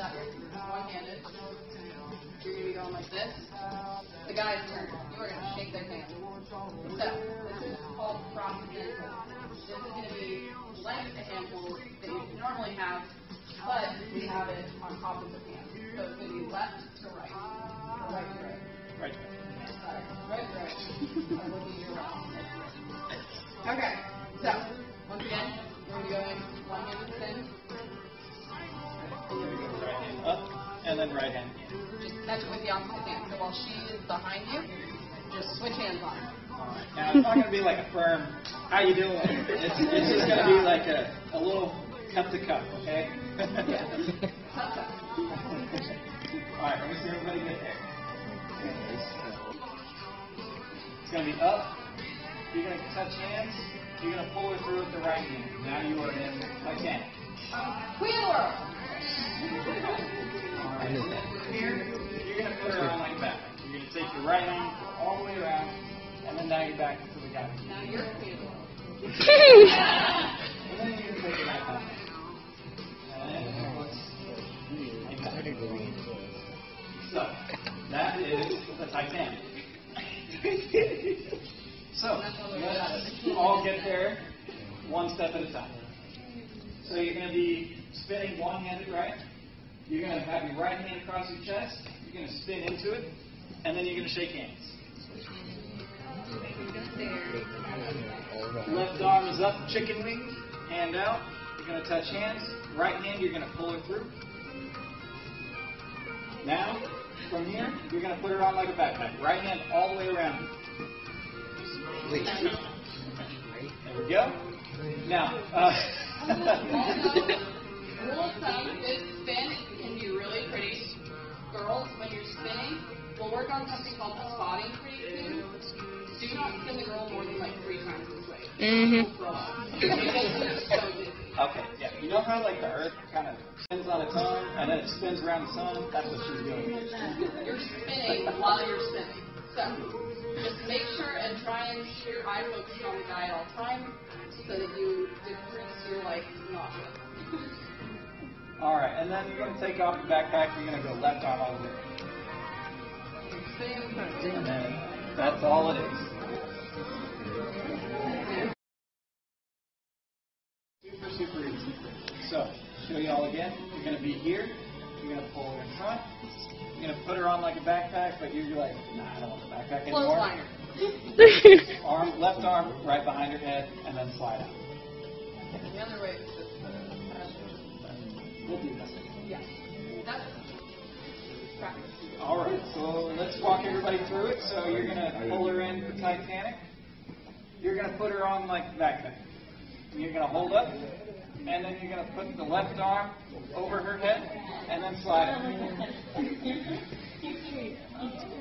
one-handed. You're going to be going like this. The guy's turn. You are going to shake their hand. So, this is called cross. This is going to be handhold that you normally have, but we have it on top of the hands. So it's going to be left to right, up, and then right hand. Just catch it with the opposite hand. So while she is behind you, just switch hands on her. Alright. Now it's not going to be like a firm, how you doing? It's, it's just going to be like a, a little cup to cup, okay? Yeah. Tuck, tuck. Alright, let me see everybody get there. It's going to be up. You're going to touch hands. You're going to pull her through with the right hand. Now you are in Titanic. Queen of the world. Alright. Here, you're going to put her on like that. You're going to take your right hand all the way around, and then now you're back to the guy. Now you're of. And then you can take it back up. And let's- like that. So, that is the Titanic. so, let's all get there one step at a time. So you're going to be spinning one-handed, right? You're going to have your right hand across your chest. You're going to spin into it, and then you're going to shake hands. Left arm is up, chicken wing, hand out. You're going to touch hands. Right hand, you're going to pull it through. Now, from here, you're going to put her on like a backpack. Right hand all the way around. There we go. Now, uh, called the spotting pretty soon. Do not spin the girl more than like three times this way. Mhm. Throw up. It's so dizzy. okay, yeah. You know how like the Earth kind of spins on its own, and then it spins around the sun? That's what she's doing. You're spinning while you're spinning. So just make sure and try and keep your eye focused on the guy at all times so that you decrease your like nausea. All right, and then you're going to take off the backpack. You're going to go left arm all the way. And that's all it is. Super, super easy. So, show you all again. You're going to be here. You're going to pull her in front. You're going to put her on like a backpack, but you're like, nah, I don't want the backpack Close anymore. liner. Arm, left arm right behind her head, and then slide out. The other way is just We'll do this. yeah. That's practice. All right, so let's walk everybody through it. So you're going to pull her in for Titanic. You're going to put her on like that. and You're going to hold up, and then you're going to put the left arm over her head, and then slide.